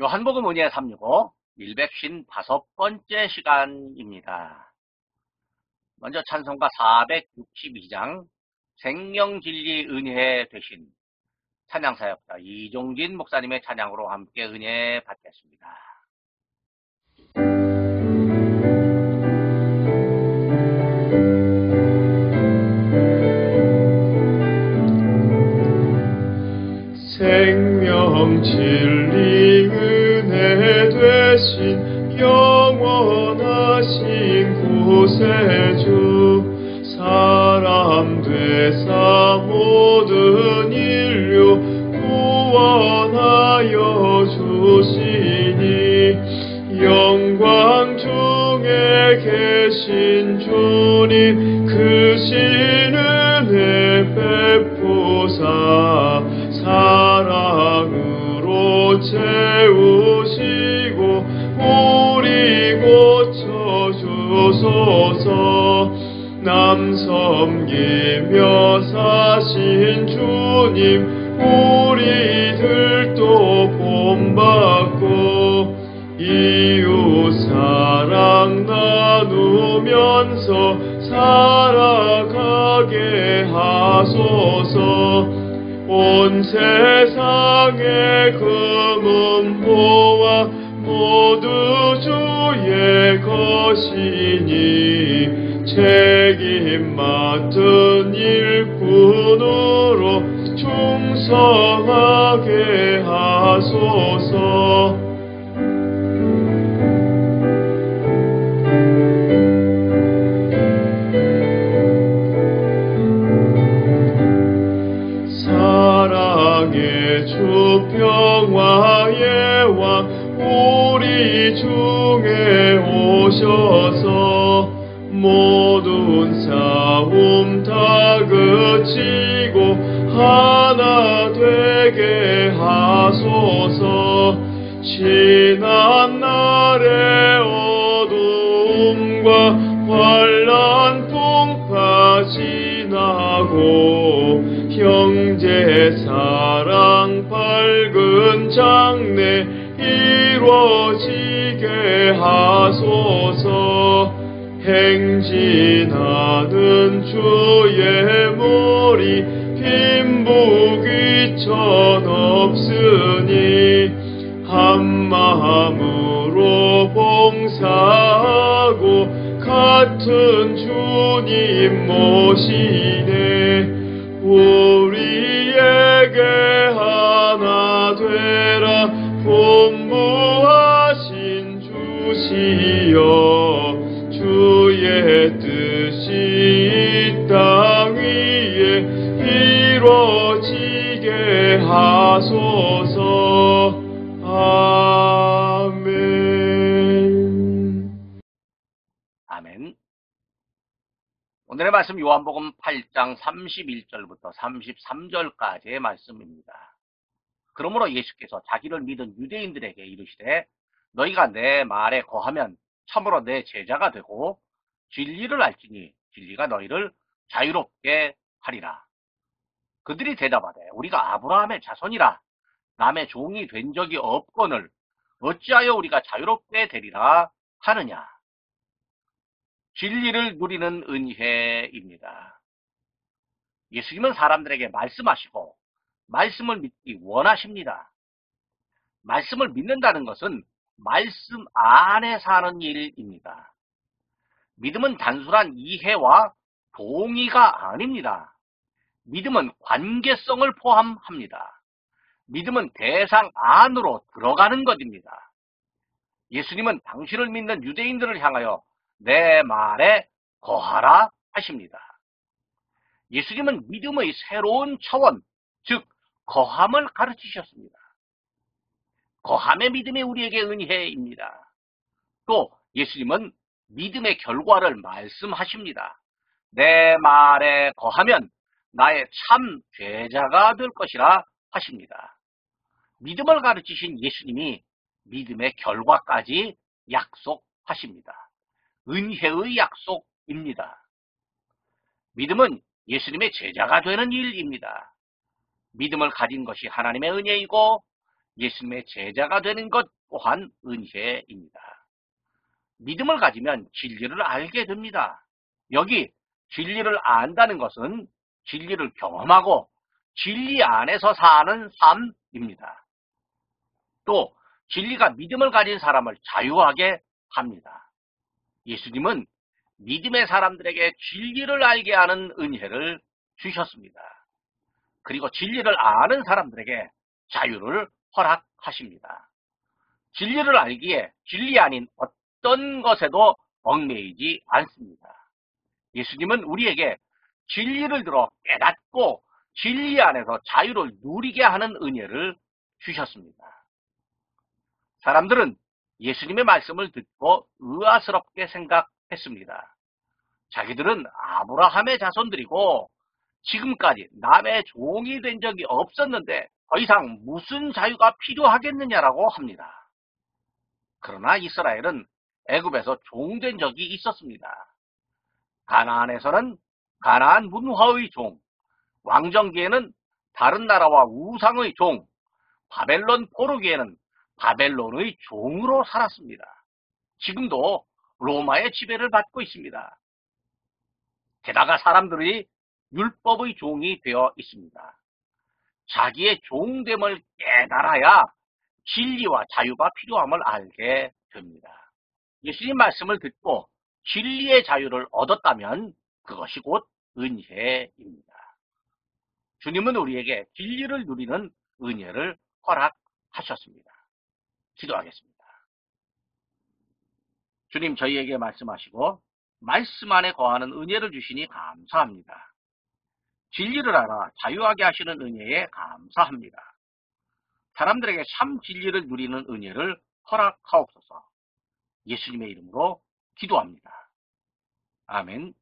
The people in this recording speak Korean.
요한복음 은혜 365 155번째 시간입니다. 먼저 찬송가 462장 생명진리 은혜 되신 찬양사역자 이종진 목사님의 찬양으로 함께 은혜 받겠습니다. 생명 진 신 주님 그 신은혜 베푸사 사랑으로 채우시고 우리 고쳐주소서. 남 섬기며 사신 주님 우리들도 본받고 이웃 온 세상의 금은보와 모두 주의 것이니 책임 맡은 일꾼으로 충성하게 하소서 오셔서. 모든 싸움 다 그치고 하나 되게 하소서. 지난 날의 어둠과 환란 풍파 지나고 형제 사랑 밝은 장래 이루어지게 하소서 행진하는 주의 머리 빈부귀천 없으니 한마음으로 봉사하고 같은 주님 모시네. 우리에게 하나 되라. 본부하신 주시여 이루어지게 하소서 아멘 아멘. 오늘의 말씀 요한복음 8장 31절부터 33절까지의 말씀입니다. 그러므로 예수께서 자기를 믿은 유대인들에게 이르시되 너희가 내 말에 거하면 참으로 내 제자가 되고 진리를 알지니 진리가 너희를 자유롭게 하리라. 그들이 대답하되 우리가 아브라함의 자손이라 남의 종이 된 적이 없거늘 어찌하여 우리가 자유롭게 되리라 하느냐. 진리를 누리는 은혜입니다. 예수님은 사람들에게 말씀하시고 말씀을 믿기 원하십니다. 말씀을 믿는다는 것은 말씀 안에 사는 일입니다. 믿음은 단순한 이해와 동의가 아닙니다. 믿음은 관계성을 포함합니다. 믿음은 대상 안으로 들어가는 것입니다. 예수님은 당신을 믿는 유대인들을 향하여 내 말에 거하라 하십니다. 예수님은 믿음의 새로운 차원, 즉 거함을 가르치셨습니다. 거함의 믿음이 우리에게 은혜입니다. 또 예수님은 믿음의 결과를 말씀하십니다. 내 말에 거하면 나의 참 죄자가 될 것이라 하십니다. 믿음을 가르치신 예수님이 믿음의 결과까지 약속하십니다. 은혜의 약속입니다. 믿음은 예수님의 제자가 되는 일입니다. 믿음을 가진 것이 하나님의 은혜이고 예수님의 제자가 되는 것 또한 은혜입니다. 믿음을 가지면 진리를 알게 됩니다. 여기 진리를 안다는 것은 진리를 경험하고 진리 안에서 사는 삶입니다. 또 진리가 믿음을 가진 사람을 자유하게 합니다. 예수님은 믿음의 사람들에게 진리를 알게 하는 은혜를 주셨습니다. 그리고 진리를 아는 사람들에게 자유를 허락하십니다. 진리를 알기에 진리 아닌 어떤 것에도 얽매이지 않습니다. 예수님은 우리에게 진리를 들어 깨닫고 진리 안에서 자유를 누리게 하는 은혜를 주셨습니다. 사람들은 예수님의 말씀을 듣고 의아스럽게 생각했습니다. 자기들은 아브라함의 자손들이고 지금까지 남의 종이 된 적이 없었는데 더 이상 무슨 자유가 필요하겠느냐라고 합니다. 그러나 이스라엘은 애굽에서 종된 적이 있었습니다. 가나안에서는 가나안 문화의 종, 왕정기에는 다른 나라와 우상의 종, 바벨론 포르기에는 바벨론의 종으로 살았습니다. 지금도 로마의 지배를 받고 있습니다. 게다가 사람들이 율법의 종이 되어 있습니다. 자기의 종됨을 깨달아야 진리와 자유가 필요함을 알게 됩니다. 예수님 말씀을 듣고 진리의 자유를 얻었다면 그것이 곧 은혜입니다. 주님은 우리에게 진리를 누리는 은혜를 허락하셨습니다. 기도하겠습니다. 주님 저희에게 말씀하시고 말씀 안에 거하는 은혜를 주시니 감사합니다. 진리를 알아 자유하게 하시는 은혜에 감사합니다. 사람들에게 참 진리를 누리는 은혜를 허락하옵소서. 예수님의 이름으로 기도합니다. 아멘.